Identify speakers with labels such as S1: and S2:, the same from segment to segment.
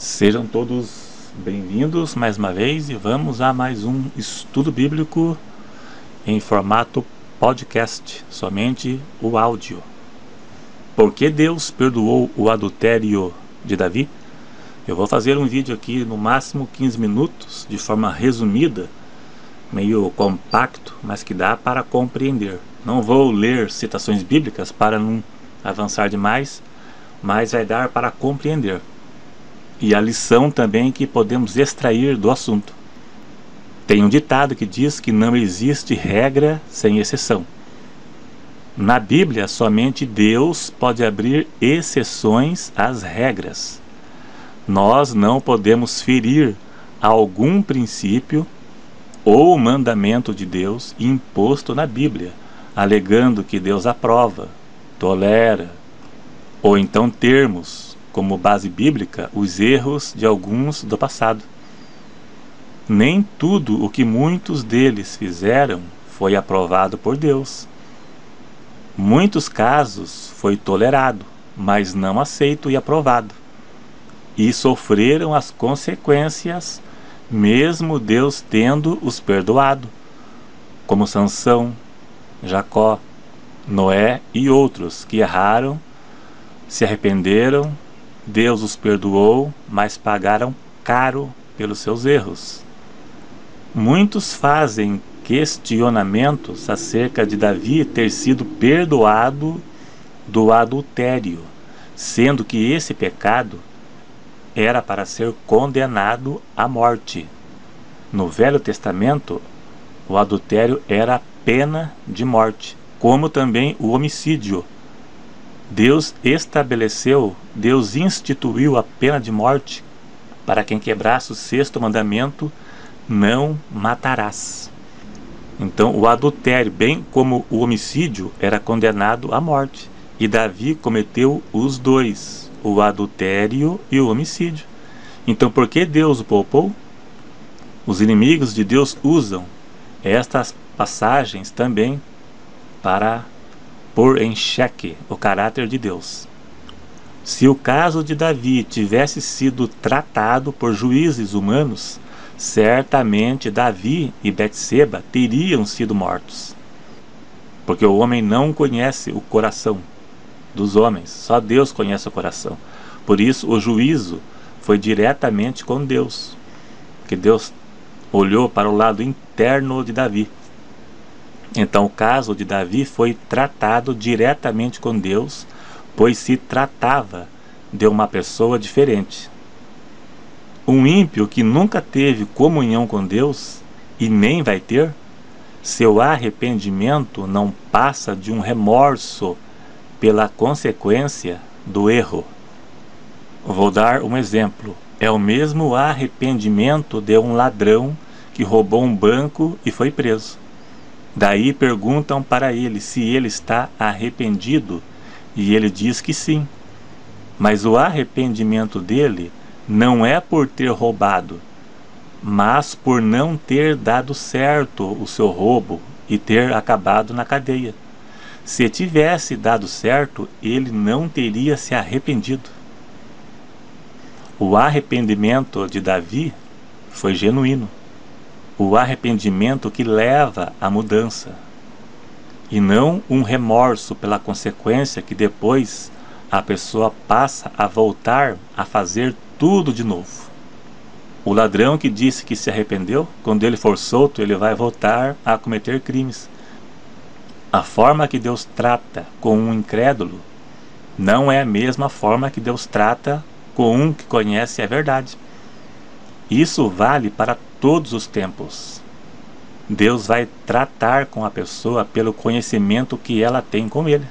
S1: Sejam todos bem-vindos mais uma vez e vamos a mais um estudo bíblico em formato podcast, somente o áudio. Por que Deus perdoou o adultério de Davi? Eu vou fazer um vídeo aqui no máximo 15 minutos, de forma resumida, meio compacto, mas que dá para compreender. Não vou ler citações bíblicas para não avançar demais, mas vai dar para compreender e a lição também que podemos extrair do assunto. Tem um ditado que diz que não existe regra sem exceção. Na Bíblia, somente Deus pode abrir exceções às regras. Nós não podemos ferir algum princípio ou mandamento de Deus imposto na Bíblia, alegando que Deus aprova, tolera, ou então termos como base bíblica os erros de alguns do passado. Nem tudo o que muitos deles fizeram foi aprovado por Deus. Muitos casos foi tolerado, mas não aceito e aprovado. E sofreram as consequências, mesmo Deus tendo os perdoado, como Sansão, Jacó, Noé e outros que erraram, se arrependeram Deus os perdoou, mas pagaram caro pelos seus erros. Muitos fazem questionamentos acerca de Davi ter sido perdoado do adultério, sendo que esse pecado era para ser condenado à morte. No Velho Testamento, o adultério era pena de morte, como também o homicídio Deus estabeleceu, Deus instituiu a pena de morte para quem quebrasse o sexto mandamento: não matarás. Então, o adultério, bem como o homicídio, era condenado à morte. E Davi cometeu os dois, o adultério e o homicídio. Então, por que Deus o poupou? Os inimigos de Deus usam estas passagens também para pôr em xeque o caráter de Deus. Se o caso de Davi tivesse sido tratado por juízes humanos, certamente Davi e Betseba teriam sido mortos. Porque o homem não conhece o coração dos homens, só Deus conhece o coração. Por isso o juízo foi diretamente com Deus, que Deus olhou para o lado interno de Davi então, o caso de Davi foi tratado diretamente com Deus, pois se tratava de uma pessoa diferente. Um ímpio que nunca teve comunhão com Deus e nem vai ter, seu arrependimento não passa de um remorso pela consequência do erro. Vou dar um exemplo. É o mesmo arrependimento de um ladrão que roubou um banco e foi preso. Daí perguntam para ele se ele está arrependido, e ele diz que sim. Mas o arrependimento dele não é por ter roubado, mas por não ter dado certo o seu roubo e ter acabado na cadeia. Se tivesse dado certo, ele não teria se arrependido. O arrependimento de Davi foi genuíno o arrependimento que leva à mudança, e não um remorso pela consequência que depois a pessoa passa a voltar a fazer tudo de novo. O ladrão que disse que se arrependeu, quando ele for solto, ele vai voltar a cometer crimes. A forma que Deus trata com um incrédulo não é a mesma forma que Deus trata com um que conhece a verdade. Isso vale para todos os tempos. Deus vai tratar com a pessoa pelo conhecimento que ela tem com Ele.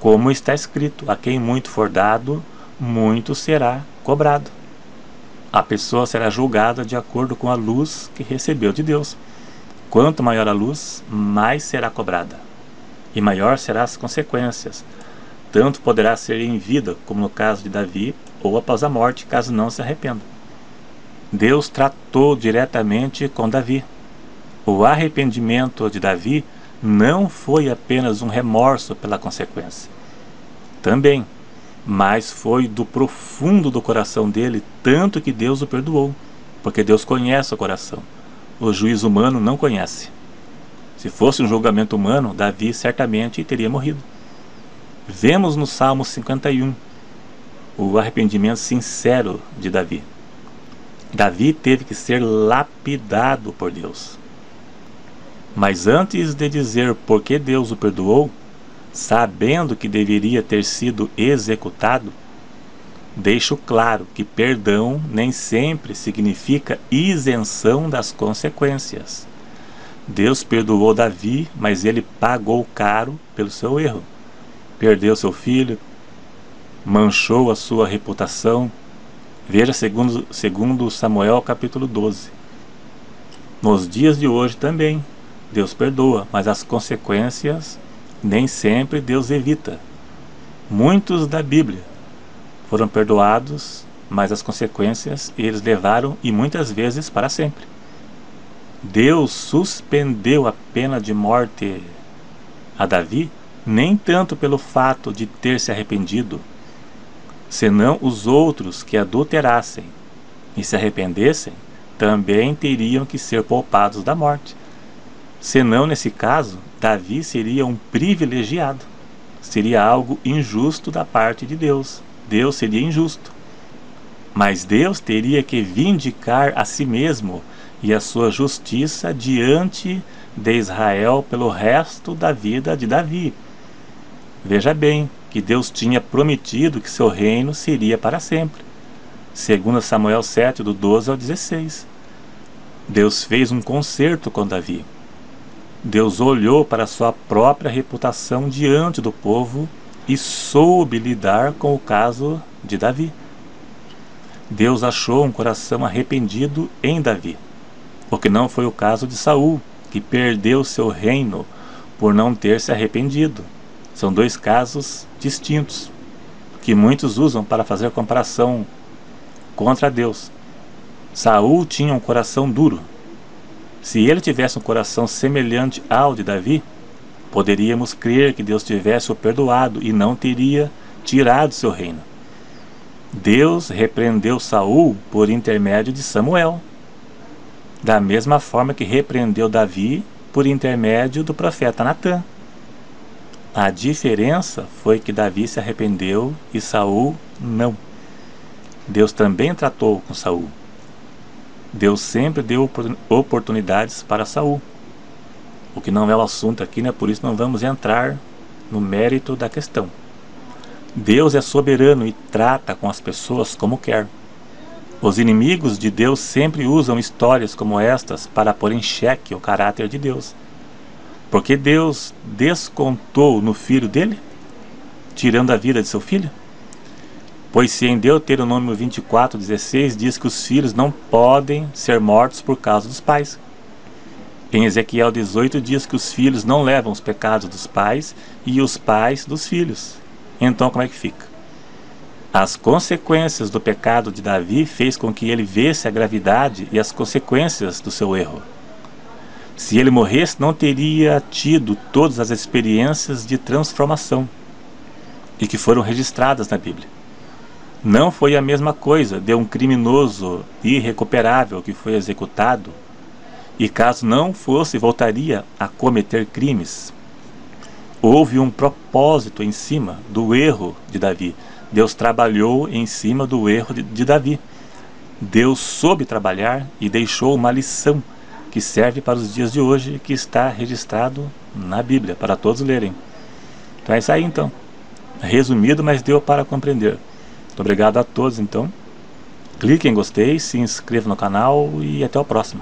S1: Como está escrito: a quem muito for dado, muito será cobrado. A pessoa será julgada de acordo com a luz que recebeu de Deus. Quanto maior a luz, mais será cobrada, e maior serão as consequências. Tanto poderá ser em vida, como no caso de Davi, ou após a morte, caso não se arrependa. Deus tratou diretamente com Davi. O arrependimento de Davi não foi apenas um remorso pela consequência. Também, mas foi do profundo do coração dele, tanto que Deus o perdoou, porque Deus conhece o coração. O juiz humano não conhece. Se fosse um julgamento humano, Davi certamente teria morrido. Vemos no Salmo 51 o arrependimento sincero de Davi. Davi teve que ser lapidado por Deus. Mas antes de dizer por que Deus o perdoou, sabendo que deveria ter sido executado, deixo claro que perdão nem sempre significa isenção das consequências. Deus perdoou Davi, mas ele pagou caro pelo seu erro. Perdeu seu filho, manchou a sua reputação. Veja segundo, segundo Samuel capítulo 12. Nos dias de hoje também, Deus perdoa, mas as consequências nem sempre Deus evita. Muitos da Bíblia foram perdoados, mas as consequências eles levaram e muitas vezes para sempre. Deus suspendeu a pena de morte a Davi nem tanto pelo fato de ter se arrependido, senão os outros que adulterassem e se arrependessem também teriam que ser poupados da morte. Senão, nesse caso, Davi seria um privilegiado. Seria algo injusto da parte de Deus. Deus seria injusto. Mas Deus teria que vindicar a si mesmo e a sua justiça diante de Israel pelo resto da vida de Davi. Veja bem que Deus tinha prometido que seu reino seria para sempre. Segundo Samuel 7, do 12 ao 16. Deus fez um concerto com Davi. Deus olhou para sua própria reputação diante do povo e soube lidar com o caso de Davi. Deus achou um coração arrependido em Davi, porque não foi o caso de Saul, que perdeu seu reino por não ter se arrependido. São dois casos distintos que muitos usam para fazer comparação contra Deus. Saul tinha um coração duro, se ele tivesse um coração semelhante ao de Davi, poderíamos crer que Deus tivesse o perdoado e não teria tirado seu reino. Deus repreendeu Saul por intermédio de Samuel, da mesma forma que repreendeu Davi por intermédio do profeta Natã. A diferença foi que Davi se arrependeu e Saul não. Deus também tratou com Saul. Deus sempre deu oportunidades para Saul. O que não é o assunto aqui, né? Por isso não vamos entrar no mérito da questão. Deus é soberano e trata com as pessoas como quer. Os inimigos de Deus sempre usam histórias como estas para pôr em xeque o caráter de Deus. Porque Deus descontou no filho dele, tirando a vida de seu filho? Pois se em Deuteronômio 24, 16 diz que os filhos não podem ser mortos por causa dos pais. Em Ezequiel 18 diz que os filhos não levam os pecados dos pais e os pais dos filhos. Então como é que fica? As consequências do pecado de Davi fez com que ele visse a gravidade e as consequências do seu erro. Se ele morresse, não teria tido todas as experiências de transformação e que foram registradas na Bíblia. Não foi a mesma coisa de um criminoso irrecuperável que foi executado e, caso não fosse, voltaria a cometer crimes. Houve um propósito em cima do erro de Davi. Deus trabalhou em cima do erro de, de Davi. Deus soube trabalhar e deixou uma lição que serve para os dias de hoje, que está registrado na Bíblia, para todos lerem. Então é isso aí então. Resumido, mas deu para compreender. Muito obrigado a todos então. Clique em gostei, se inscreva no canal e até o próximo.